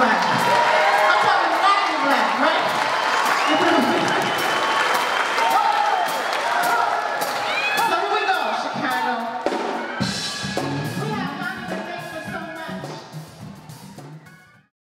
Black.